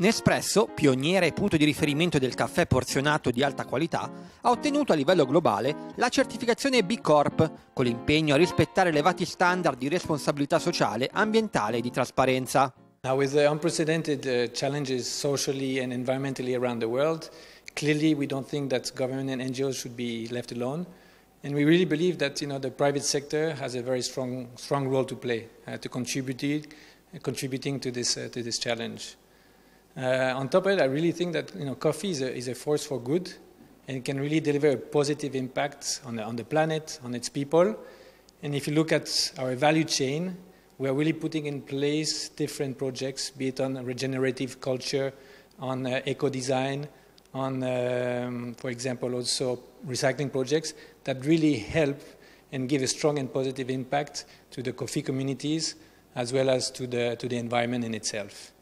Nespresso, pioniere e punto di riferimento del caffè porzionato di alta qualità, ha ottenuto a livello globale la certificazione B Corp, con l'impegno a rispettare elevati standard di responsabilità sociale, ambientale e di trasparenza. Now, with the unprecedented uh, challenges socially and environmentally around the world, clearly we don't think that government and NGOs should be left alone. And we really believe that you know, the private sector has a very strong, strong role to play uh, to contribute, uh, contributing to this, uh, to this challenge. Uh, on top of it, I really think that you know, coffee is a, is a force for good and it can really deliver a positive impact on the, on the planet, on its people. And if you look at our value chain, we are really putting in place different projects, be it on regenerative culture, on uh, eco design, on, um, for example, also recycling projects that really help and give a strong and positive impact to the coffee communities as well as to the, to the environment in itself.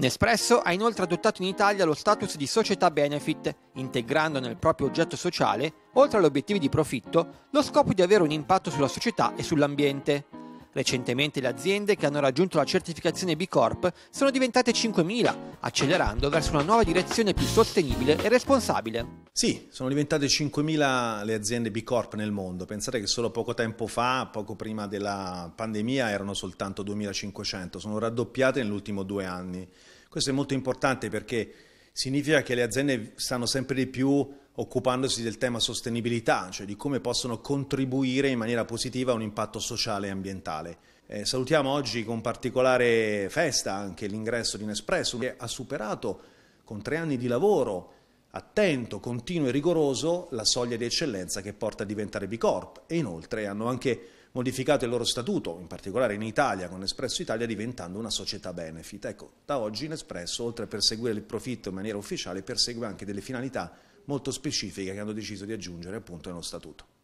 Nespresso ha inoltre adottato in Italia lo status di società benefit, integrando nel proprio oggetto sociale, oltre agli obiettivi di profitto, lo scopo di avere un impatto sulla società e sull'ambiente. Recentemente le aziende che hanno raggiunto la certificazione B Corp sono diventate 5.000, accelerando verso una nuova direzione più sostenibile e responsabile. Sì, sono diventate 5.000 le aziende B Corp nel mondo. Pensate che solo poco tempo fa, poco prima della pandemia, erano soltanto 2.500, sono raddoppiate nell'ultimo due anni. Questo è molto importante perché significa che le aziende stanno sempre di più occupandosi del tema sostenibilità, cioè di come possono contribuire in maniera positiva a un impatto sociale e ambientale. Eh, salutiamo oggi con particolare festa anche l'ingresso di Nespresso che ha superato con tre anni di lavoro attento, continuo e rigoroso la soglia di eccellenza che porta a diventare B Corp e inoltre hanno anche modificato il loro statuto, in particolare in Italia con Nespresso Italia diventando una società benefit. Ecco, da oggi Nespresso, oltre a perseguire il profitto in maniera ufficiale, persegue anche delle finalità molto specifiche che hanno deciso di aggiungere appunto nello statuto.